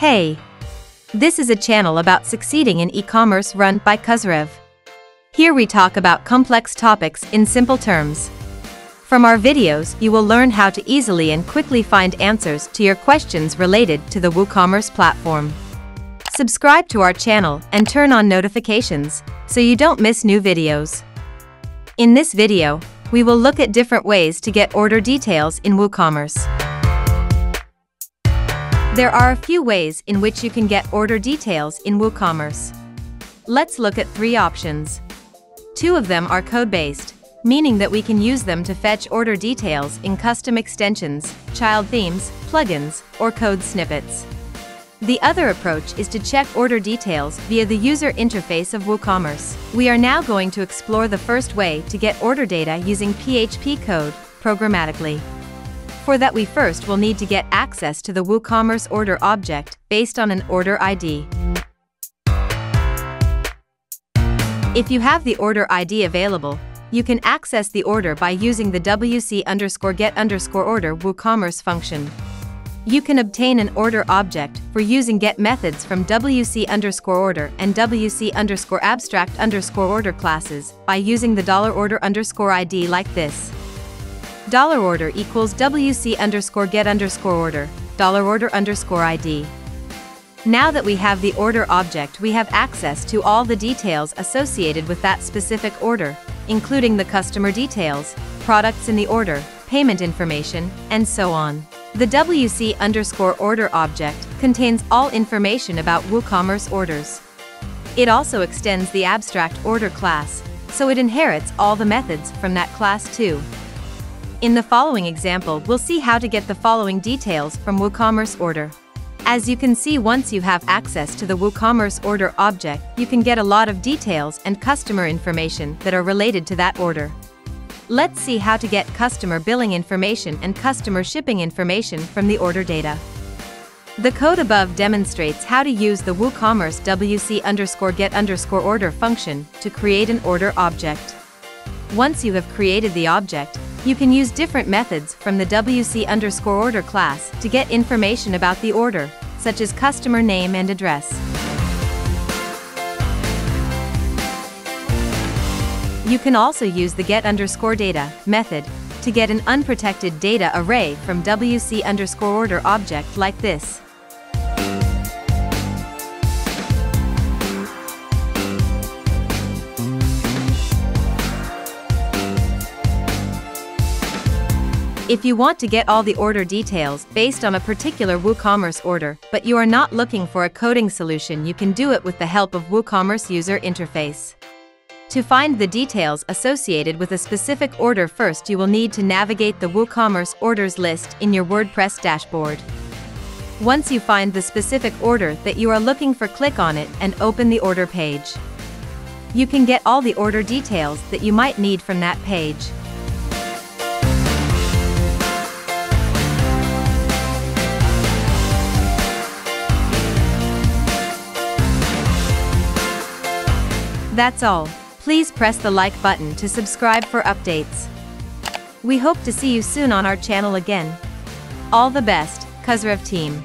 Hey! This is a channel about succeeding in e-commerce run by CusRev. Here we talk about complex topics in simple terms. From our videos, you will learn how to easily and quickly find answers to your questions related to the WooCommerce platform. Subscribe to our channel and turn on notifications so you don't miss new videos. In this video, we will look at different ways to get order details in WooCommerce. There are a few ways in which you can get order details in WooCommerce. Let's look at three options. Two of them are code-based, meaning that we can use them to fetch order details in custom extensions, child themes, plugins, or code snippets. The other approach is to check order details via the user interface of WooCommerce. We are now going to explore the first way to get order data using PHP code, programmatically. For that we first will need to get access to the WooCommerce order object based on an order ID. If you have the order ID available, you can access the order by using the wc underscore get underscore order WooCommerce function. You can obtain an order object for using get methods from wc underscore order and wc underscore abstract underscore order classes by using the dollar order underscore ID like this. Dollar order equals wc underscore get underscore order, dollar order underscore ID. Now that we have the order object we have access to all the details associated with that specific order, including the customer details, products in the order, payment information, and so on. The WC underscore order object contains all information about WooCommerce orders. It also extends the abstract order class, so it inherits all the methods from that class too. In the following example we'll see how to get the following details from WooCommerce order. As you can see once you have access to the WooCommerce order object, you can get a lot of details and customer information that are related to that order. Let's see how to get customer billing information and customer shipping information from the order data. The code above demonstrates how to use the WooCommerce WC underscore get underscore order function to create an order object. Once you have created the object, you can use different methods from the WC underscore order class to get information about the order, such as customer name and address. You can also use the get underscore data method to get an unprotected data array from wc underscore order object like this. If you want to get all the order details based on a particular WooCommerce order, but you are not looking for a coding solution you can do it with the help of WooCommerce user interface. To find the details associated with a specific order first you will need to navigate the WooCommerce orders list in your WordPress dashboard. Once you find the specific order that you are looking for click on it and open the order page. You can get all the order details that you might need from that page. That's all. Please press the like button to subscribe for updates. We hope to see you soon on our channel again. All the best, CusRev team.